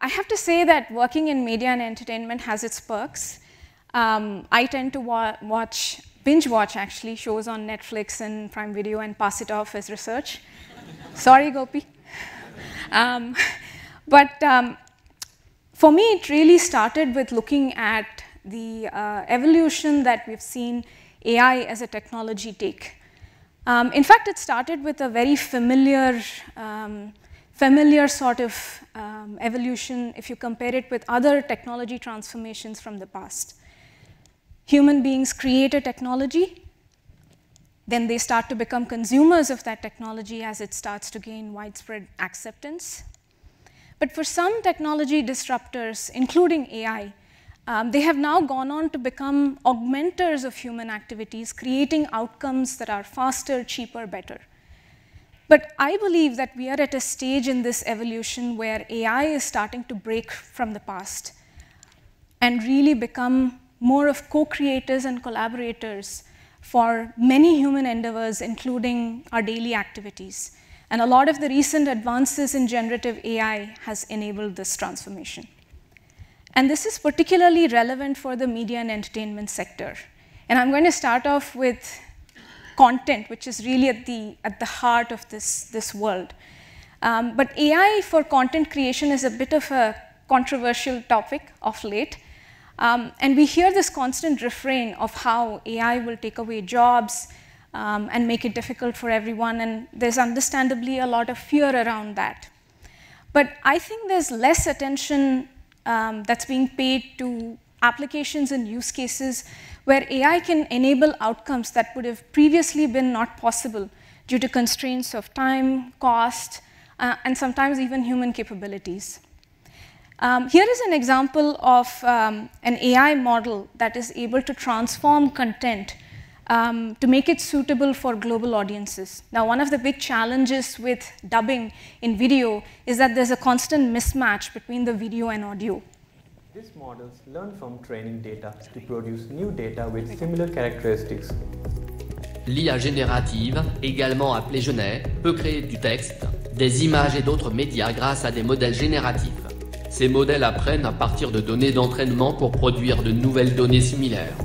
I have to say that working in media and entertainment has its perks. Um, I tend to wa watch, binge watch actually, shows on Netflix and Prime Video and pass it off as research. Sorry, Gopi. Um, but um, for me, it really started with looking at the uh, evolution that we've seen AI as a technology take. Um, in fact, it started with a very familiar, um, familiar sort of um, evolution if you compare it with other technology transformations from the past. Human beings create a technology, then they start to become consumers of that technology as it starts to gain widespread acceptance. But for some technology disruptors, including AI, um, they have now gone on to become augmenters of human activities, creating outcomes that are faster, cheaper, better. But I believe that we are at a stage in this evolution where AI is starting to break from the past and really become more of co-creators and collaborators for many human endeavors, including our daily activities. And a lot of the recent advances in generative AI has enabled this transformation. And this is particularly relevant for the media and entertainment sector. And I'm going to start off with content, which is really at the, at the heart of this, this world. Um, but AI for content creation is a bit of a controversial topic of late. Um, and we hear this constant refrain of how AI will take away jobs um, and make it difficult for everyone. And there's understandably a lot of fear around that. But I think there's less attention um, that's being paid to applications and use cases where AI can enable outcomes that would have previously been not possible due to constraints of time, cost, uh, and sometimes even human capabilities. Um, here is an example of um, an AI model that is able to transform content um, to make it suitable for global audiences. Now, one of the big challenges with dubbing in video is that there's a constant mismatch between the video and audio. These models learn from training data to produce new data with similar characteristics. L'IA générative, également appelée Genet, peut créer du texte, des images et d'autres médias grâce à des modèles génératifs. Ces modèles apprennent à partir de données d'entraînement pour produire de nouvelles données similaires.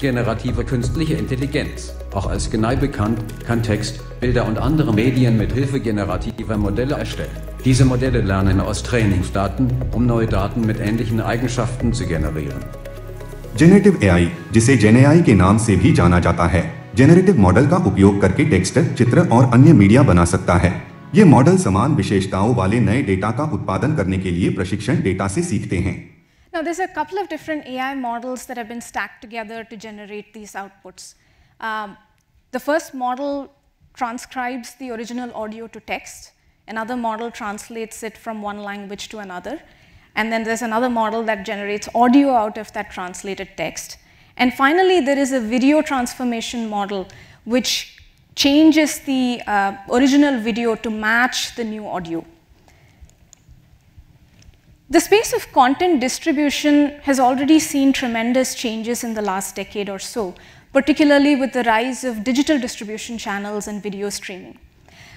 Generative künstliche Intelligenz, auch als GNI bekannt, kann Text, Bilder und andere Medien mit Hilfe generativer Modelle erstellen. Diese Modelle lernen aus Trainingsdaten, um neue Daten mit ähnlichen Eigenschaften zu generieren. Generative AI जिसे GenAI के नाम से भी जाना जाता है generative model का उपयोग करके टेक्स्ट चित्र और अन्य मीडिया बना सकता है ये मॉडल समान विशेषताओं वाले नए डेटा का उत्पादन करने के लिए प्रशिक्षण डेटा से सीखते हैं Now, there's a couple of different AI models that have been stacked together to generate these outputs. Um, the first model transcribes the original audio to text. Another model translates it from one language to another. And then there's another model that generates audio out of that translated text. And finally, there is a video transformation model, which changes the uh, original video to match the new audio. The space of content distribution has already seen tremendous changes in the last decade or so, particularly with the rise of digital distribution channels and video streaming.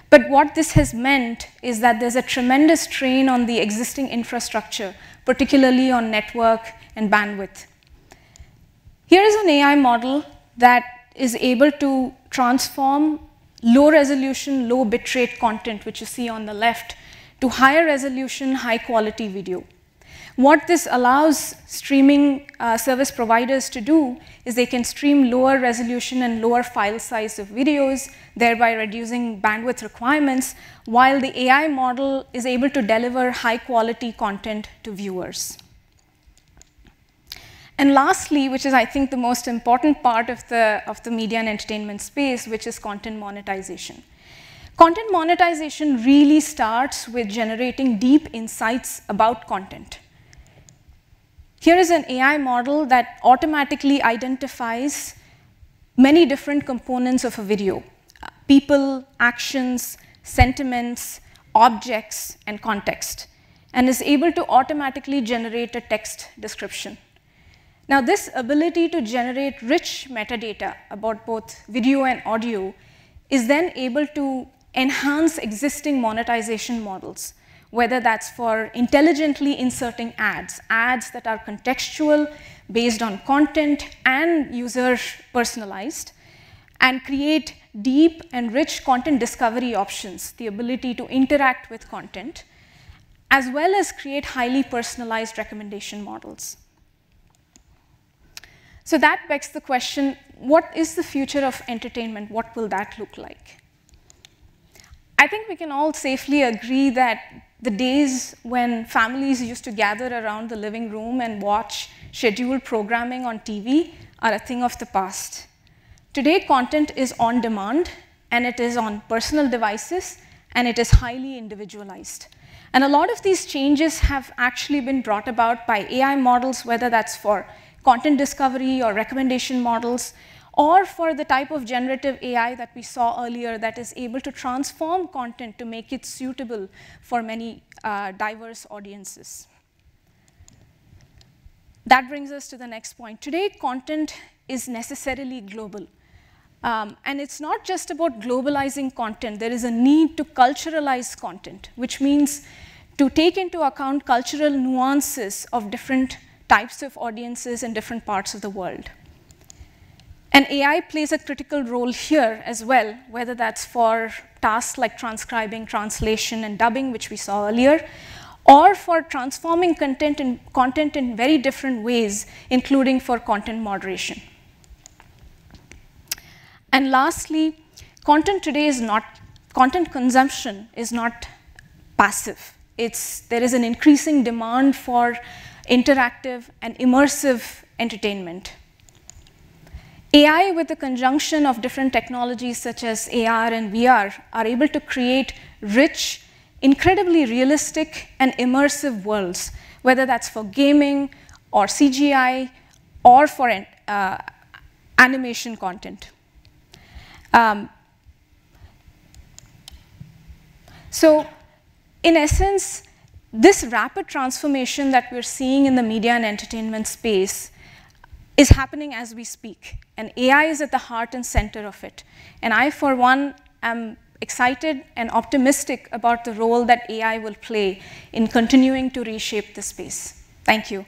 But what this has meant is that there's a tremendous strain on the existing infrastructure, particularly on network and bandwidth. Here is an AI model that is able to transform low resolution, low bitrate content, which you see on the left, to higher resolution, high quality video. What this allows streaming uh, service providers to do is they can stream lower resolution and lower file size of videos, thereby reducing bandwidth requirements, while the AI model is able to deliver high quality content to viewers. And lastly, which is I think the most important part of the, of the media and entertainment space, which is content monetization. Content monetization really starts with generating deep insights about content. Here is an AI model that automatically identifies many different components of a video uh, people, actions, sentiments, objects, and context, and is able to automatically generate a text description. Now, this ability to generate rich metadata about both video and audio is then able to enhance existing monetization models, whether that's for intelligently inserting ads, ads that are contextual, based on content and user personalized, and create deep and rich content discovery options, the ability to interact with content, as well as create highly personalized recommendation models. So that begs the question, what is the future of entertainment? What will that look like? I think we can all safely agree that the days when families used to gather around the living room and watch scheduled programming on TV are a thing of the past. Today, content is on demand, and it is on personal devices, and it is highly individualized. And a lot of these changes have actually been brought about by AI models, whether that's for content discovery or recommendation models, or for the type of generative AI that we saw earlier that is able to transform content to make it suitable for many uh, diverse audiences. That brings us to the next point. Today, content is necessarily global. Um, and it's not just about globalizing content. There is a need to culturalize content, which means to take into account cultural nuances of different types of audiences in different parts of the world. And AI plays a critical role here as well, whether that's for tasks like transcribing, translation, and dubbing, which we saw earlier, or for transforming content in, content in very different ways, including for content moderation. And lastly, content today is not, content consumption is not passive. It's, there is an increasing demand for interactive and immersive entertainment. AI with the conjunction of different technologies such as AR and VR are able to create rich, incredibly realistic and immersive worlds, whether that's for gaming or CGI or for uh, animation content. Um, so in essence, this rapid transformation that we're seeing in the media and entertainment space is happening as we speak. And AI is at the heart and center of it. And I, for one, am excited and optimistic about the role that AI will play in continuing to reshape the space. Thank you.